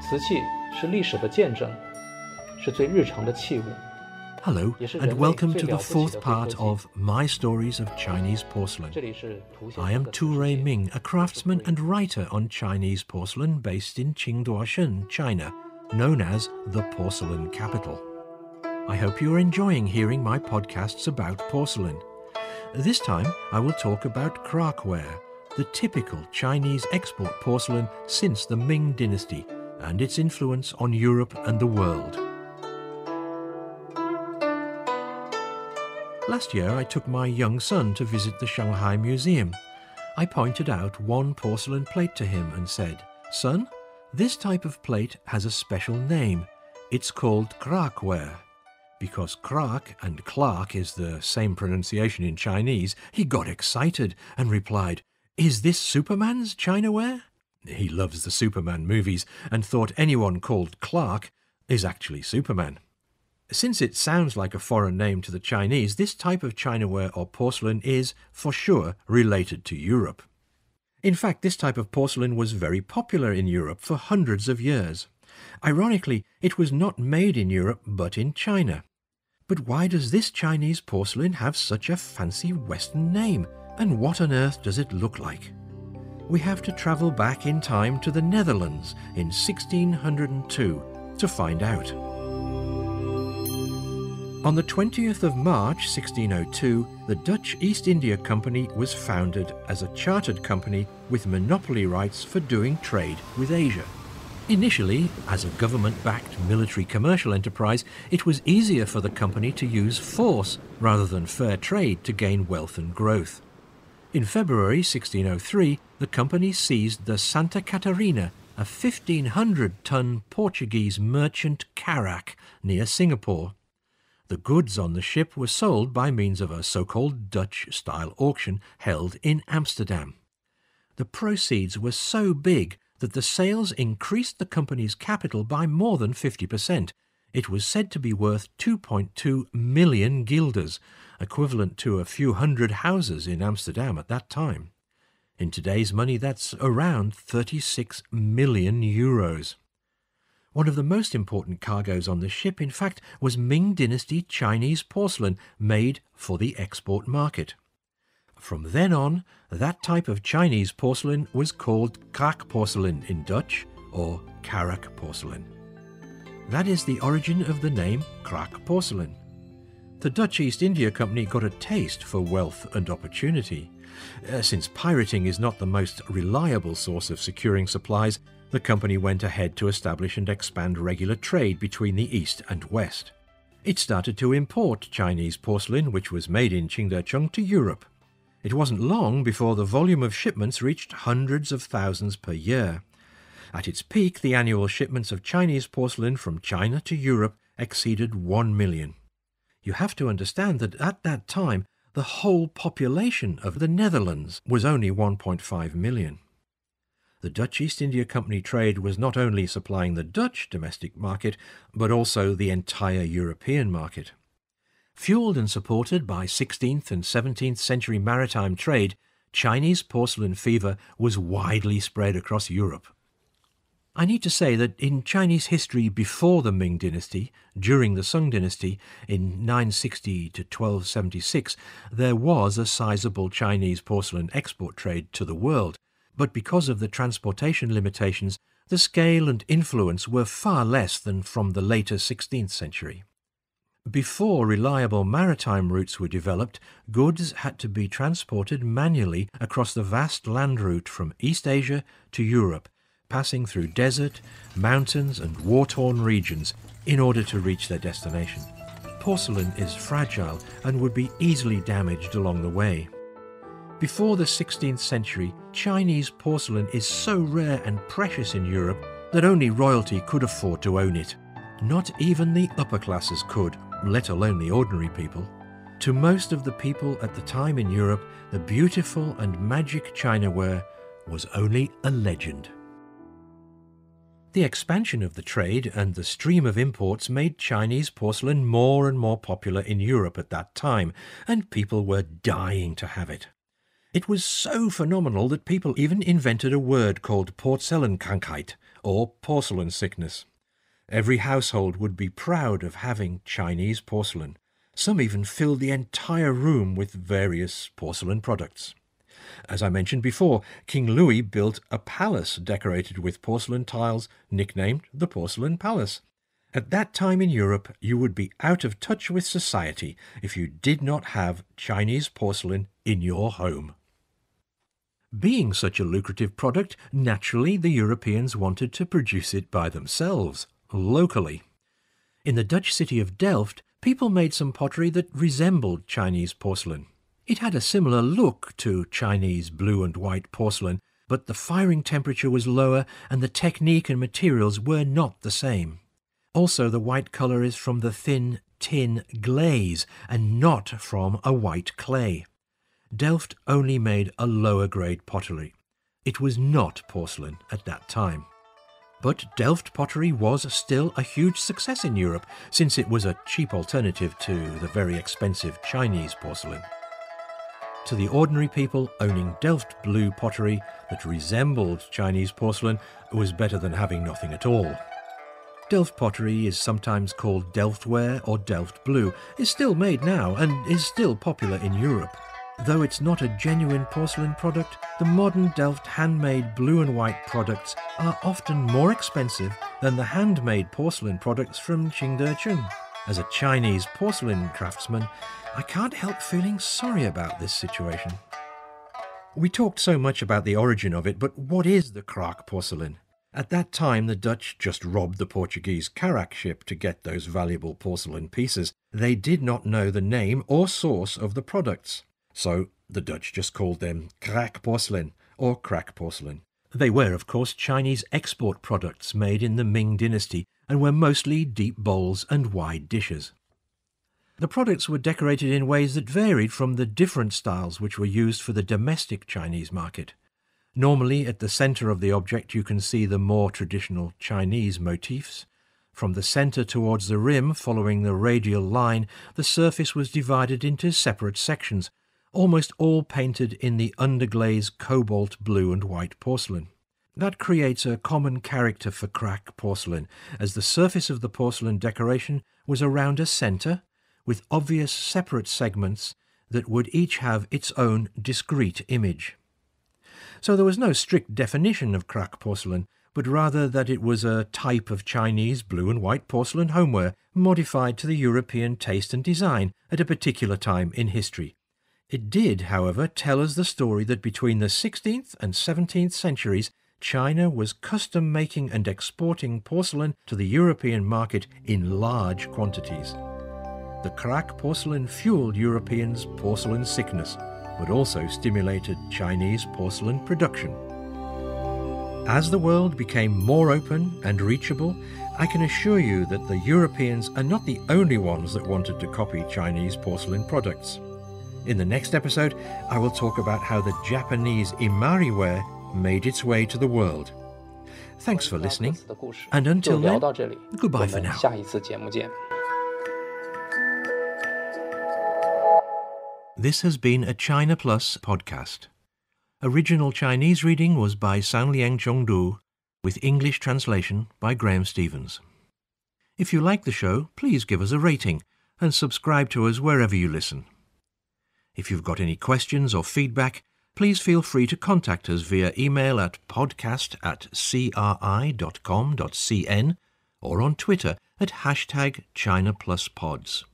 瓷器是历史的见证，是最日常的器物。Hello, and welcome to the fourth part of My Stories of Chinese Porcelain. I am Tu Rei Ming, a craftsman and writer on Chinese porcelain based in Jingdezhen, China, known as the porcelain capital. I hope you are enjoying hearing my podcasts about porcelain. This time, I will talk about Kraak ware, the typical Chinese export porcelain since the Ming Dynasty and its influence on Europe and the world. Last year, I took my young son to visit the Shanghai Museum. I pointed out one porcelain plate to him and said, Son, this type of plate has a special name. It's called Kraak ware. Because crack and clark is the same pronunciation in Chinese, he got excited and replied, Is this Superman's Chinaware? He loves the Superman movies and thought anyone called Clark is actually Superman. Since it sounds like a foreign name to the Chinese, this type of Chinaware or porcelain is, for sure, related to Europe. In fact, this type of porcelain was very popular in Europe for hundreds of years. Ironically, it was not made in Europe but in China. But why does this Chinese porcelain have such a fancy Western name? And what on earth does it look like? We have to travel back in time to the Netherlands in 1602 to find out. On the 20th of March 1602, the Dutch East India Company was founded as a chartered company with monopoly rights for doing trade with Asia. Initially, as a government backed military commercial enterprise, it was easier for the company to use force rather than fair trade to gain wealth and growth. In February 1603, the company seized the Santa Catarina, a 1500 ton Portuguese merchant carrack near Singapore. The goods on the ship were sold by means of a so called Dutch style auction held in Amsterdam. The proceeds were so big that the sales increased the company's capital by more than 50%. It was said to be worth 2.2 million guilders, equivalent to a few hundred houses in Amsterdam at that time. In today's money, that's around 36 million euros. One of the most important cargoes on the ship, in fact, was Ming Dynasty Chinese porcelain made for the export market. From then on, that type of Chinese porcelain was called krak porcelain in Dutch or karak porcelain. That is the origin of the name krak porcelain. The Dutch East India Company got a taste for wealth and opportunity. Uh, since pirating is not the most reliable source of securing supplies, the company went ahead to establish and expand regular trade between the East and West. It started to import Chinese porcelain, which was made in Jingdezhen, to Europe. It wasn't long before the volume of shipments reached hundreds of thousands per year. At its peak, the annual shipments of Chinese porcelain from China to Europe exceeded 1 million. You have to understand that at that time, the whole population of the Netherlands was only 1.5 million. The Dutch East India Company trade was not only supplying the Dutch domestic market, but also the entire European market. Fueled and supported by 16th and 17th century maritime trade, Chinese porcelain fever was widely spread across Europe. I need to say that in Chinese history before the Ming Dynasty, during the Sung Dynasty in 960 to 1276, there was a sizable Chinese porcelain export trade to the world, but because of the transportation limitations, the scale and influence were far less than from the later 16th century. Before reliable maritime routes were developed, goods had to be transported manually across the vast land route from East Asia to Europe, passing through desert, mountains, and war torn regions in order to reach their destination. Porcelain is fragile and would be easily damaged along the way. Before the 16th century, Chinese porcelain is so rare and precious in Europe that only royalty could afford to own it. Not even the upper classes could, let alone the ordinary people. To most of the people at the time in Europe, the beautiful and magic Chinaware was only a legend. The expansion of the trade and the stream of imports made Chinese porcelain more and more popular in Europe at that time, and people were dying to have it. It was so phenomenal that people even invented a word called Porzellankrankheit, or porcelain sickness. Every household would be proud of having Chinese porcelain. Some even filled the entire room with various porcelain products. As I mentioned before, King Louis built a palace decorated with porcelain tiles, nicknamed the Porcelain Palace. At that time in Europe, you would be out of touch with society if you did not have Chinese porcelain in your home. Being such a lucrative product, naturally the Europeans wanted to produce it by themselves, locally. In the Dutch city of Delft, people made some pottery that resembled Chinese porcelain. It had a similar look to Chinese blue and white porcelain, but the firing temperature was lower and the technique and materials were not the same. Also, the white colour is from the thin tin glaze and not from a white clay. Delft only made a lower grade pottery. It was not porcelain at that time. But Delft pottery was still a huge success in Europe since it was a cheap alternative to the very expensive Chinese porcelain. To the ordinary people, owning Delft blue pottery that resembled Chinese porcelain was better than having nothing at all. Delft pottery is sometimes called Delftware or Delft blue, is still made now and is still popular in Europe. Though it's not a genuine porcelain product, the modern Delft handmade blue and white products are often more expensive than the handmade porcelain products from Jingdezhen. As a Chinese porcelain craftsman, I can't help feeling sorry about this situation. We talked so much about the origin of it, but what is the Krak porcelain? At that time, the Dutch just robbed the Portuguese Carrack ship to get those valuable porcelain pieces. They did not know the name or source of the products. So the Dutch just called them Krak porcelain or crack porcelain. They were, of course, Chinese export products made in the Ming dynasty and were mostly deep bowls and wide dishes. The products were decorated in ways that varied from the different styles which were used for the domestic Chinese market. Normally, at the center of the object, you can see the more traditional Chinese motifs. From the center towards the rim, following the radial line, the surface was divided into separate sections, almost all painted in the underglaze cobalt blue and white porcelain. That creates a common character for Krak porcelain, as the surface of the porcelain decoration was around a center, with obvious separate segments that would each have its own discrete image. So there was no strict definition of Krak porcelain, but rather that it was a type of Chinese blue and white porcelain homeware modified to the European taste and design at a particular time in history. It did, however, tell us the story that between the 16th and 17th centuries, China was custom making and exporting porcelain to the European market in large quantities. The Krak porcelain fueled Europeans' porcelain sickness, but also stimulated Chinese porcelain production. As the world became more open and reachable, I can assure you that the Europeans are not the only ones that wanted to copy Chinese porcelain products. In the next episode, I will talk about how the Japanese Imari ware made its way to the world. Thanks for listening, and until then, goodbye for now. This has been a China Plus podcast. Original Chinese reading was by Sanliang Chengdu, with English translation by Graham Stevens. If you like the show, please give us a rating and subscribe to us wherever you listen. If you've got any questions or feedback, please feel free to contact us via email at podcast at cri.com.cn or on Twitter at hashtag ChinaPlusPods.